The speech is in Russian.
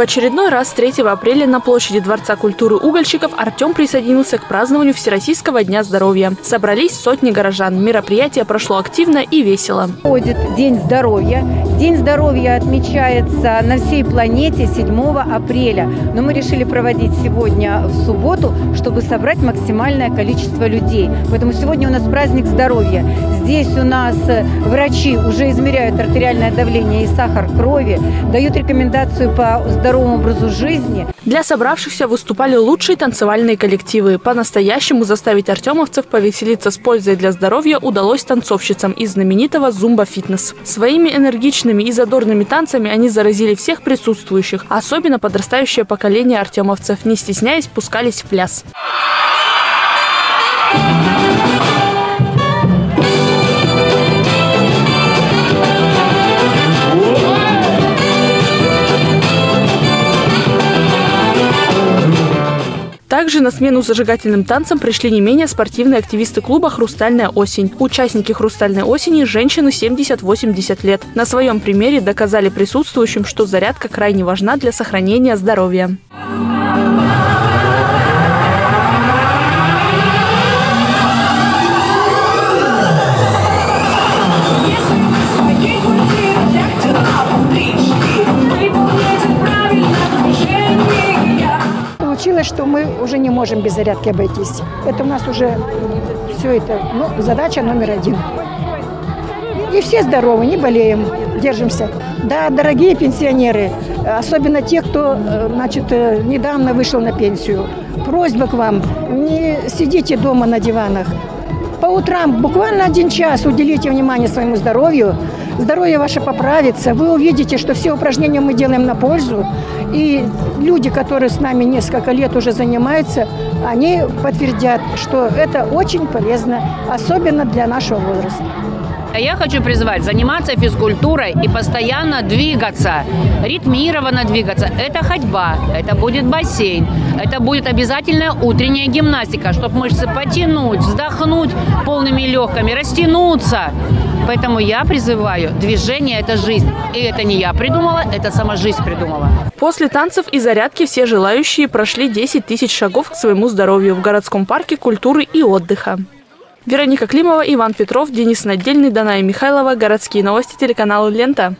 В очередной раз 3 апреля на площади Дворца культуры угольщиков Артем присоединился к празднованию Всероссийского дня здоровья. Собрались сотни горожан. Мероприятие прошло активно и весело. Ходит День здоровья. День здоровья отмечается на всей планете 7 апреля. Но мы решили проводить сегодня в субботу, чтобы собрать максимальное количество людей. Поэтому сегодня у нас праздник здоровья. Здесь у нас э, врачи уже измеряют артериальное давление и сахар крови, дают рекомендацию по здоровому образу жизни. Для собравшихся выступали лучшие танцевальные коллективы. По-настоящему заставить артемовцев повеселиться с пользой для здоровья удалось танцовщицам из знаменитого «Зумба Фитнес». Своими энергичными и задорными танцами они заразили всех присутствующих. Особенно подрастающее поколение артемовцев, не стесняясь, пускались в пляс. Также на смену зажигательным танцам пришли не менее спортивные активисты клуба «Хрустальная осень». Участники «Хрустальной осени» – женщины 70-80 лет. На своем примере доказали присутствующим, что зарядка крайне важна для сохранения здоровья. Получилось, что мы уже не можем без зарядки обойтись. Это у нас уже все это, ну, задача номер один. И все здоровы, не болеем, держимся. Да, дорогие пенсионеры, особенно те, кто, значит, недавно вышел на пенсию, просьба к вам, не сидите дома на диванах. По утрам буквально один час уделите внимание своему здоровью, здоровье ваше поправится, вы увидите, что все упражнения мы делаем на пользу. И люди, которые с нами несколько лет уже занимаются, они подтвердят, что это очень полезно, особенно для нашего возраста. Я хочу призвать заниматься физкультурой и постоянно двигаться, ритмированно двигаться. Это ходьба, это будет бассейн, это будет обязательная утренняя гимнастика, чтобы мышцы потянуть, вздохнуть полными легкими, растянуться. Поэтому я призываю, движение – это жизнь. И это не я придумала, это сама жизнь придумала. После танцев и зарядки все желающие прошли 10 тысяч шагов к своему здоровью в городском парке культуры и отдыха. Вероника Климова, Иван Петров, Денис Надельный, Даная Михайлова. Городские новости телеканала «Лента».